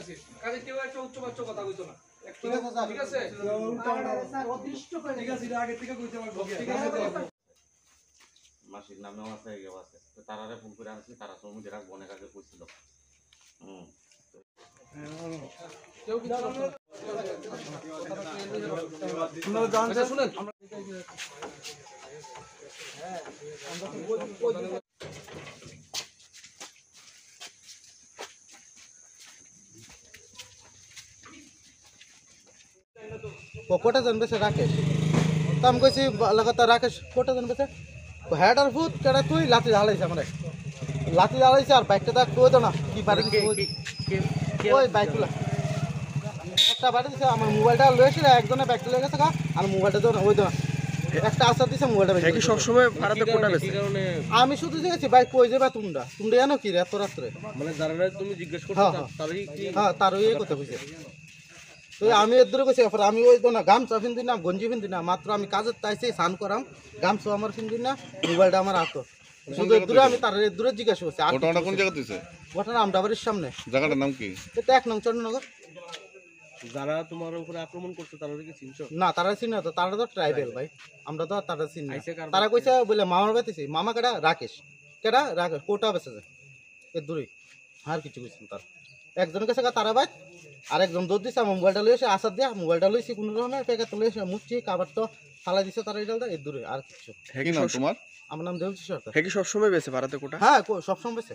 আছে। কাজে কেউ একটা উচ্চবাচ্য কথা কইতো না। ঠিক আছে, ঠিক আছে? করে ঠিক আগে থেকে কইতে পারব। ঠিক ঠিক আছে আছে, মাসির নামেও আছে ইয়েও আছে। তো তারারে ফোন করে আনছি তারা শ্রমিক রাখব অনেক আগে কইছিল। হুম। আচ্ছা, শুনেন। ও কোটা জানবে সে রাকেশ? তো আমি কইছি লাগাতার রাকেশ কোটা জানবে সে? হ্যাডার ভূত কেডা তুই? লাঠি ঢালাইছে আমার। লাঠি ঢালাইছে আর বাইকটা দেখ কই? দাও না কি পারে ওই- বাইকগুলা। একটা বাড়ি দিছে আমার মোবাইলটা লয়েছিল একজনে ব্যাগটা লয়ে গেছে গা আর মোবাইলটা দাও না ওই দাও না। একটা আসার দিছে মোবাইলটা বেশি কি সবসময় ভাড়াতে কোটা বেছে আমি শুধু দেখেছি বাইক কই যাবে তোমরা? তোমরা জানো কি রে এত রাত্রে? মানে যারা তুমি জিজ্ঞেস করছ হ্যাঁ। তারই কি হ্যাঁ তার ওই কথা কইছে তো আমি এর দূরে কইছি এরপর আমি ওই তো না গামছা পিন্দি না গঞ্জি পিন্দি না মাত্র আমি কাজের তাইছি স্নান করাম গামছা আমার পিন্দি না মোবাইলটা আমার হাতো শুধু এর দূরে আমি তার এর দূরে জিজ্ঞাসা করছি ঘটনাটা কোন জায়গা দিছে? ঘটনা আমরা বাড়ির সামনে। জায়গাটার নাম কি? এটা এক নং চন্দ্রনগর যারা তোমার উপরে আক্রমণ করছে তারা কি চিনছো? না তারা চিনি না তো তারা তো ট্রাইবেল ভাই। আমরা তো তারা চিনি না। তারা কইছে বলে মামার বাতিছি মামা কেডা? রাকেশ। কেডা? রাকেশ কোটা বেসে যায় এর দূরে আর কিছু কইছেন তার। একজন কাছে তারা বাইক আর একজন দৌড় দিছে আমার মোবাইলটা লইছে আসার দিয়া মোবাইলটা লইছি কোনো রকমে প্যাকেট লইছে মুচ্ছি কাবার তো ফালা দিছে তারা এটা এর দূরে আর কিছু। কি নাম তোমার? আমার নাম দেবজি সরকার। হ্যাঁ কি সবসময় বেছে ভাড়াতে কোটা? হ্যাঁ কো- সবসময় বেছে